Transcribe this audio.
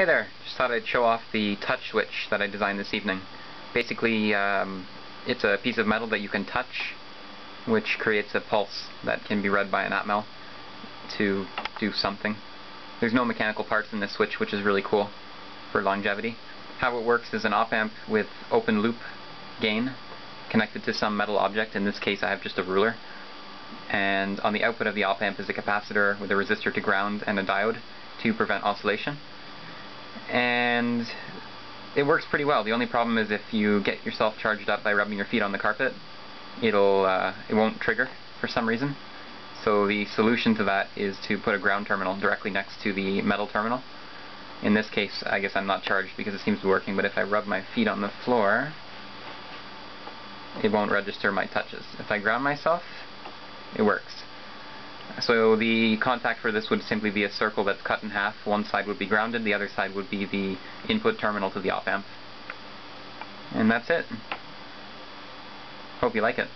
Hey there, just thought I'd show off the touch switch that I designed this evening. Basically, um, it's a piece of metal that you can touch, which creates a pulse that can be read by an Atmel to do something. There's no mechanical parts in this switch, which is really cool for longevity. How it works is an op-amp with open loop gain connected to some metal object. In this case, I have just a ruler. And on the output of the op-amp is a capacitor with a resistor to ground and a diode to prevent oscillation and it works pretty well. The only problem is if you get yourself charged up by rubbing your feet on the carpet, it'll uh, it won't trigger for some reason. So the solution to that is to put a ground terminal directly next to the metal terminal. In this case, I guess I'm not charged because it seems to be working, but if I rub my feet on the floor, it won't register my touches. If I ground myself, it works. So the contact for this would simply be a circle that's cut in half. One side would be grounded, the other side would be the input terminal to the op amp. And that's it. Hope you like it.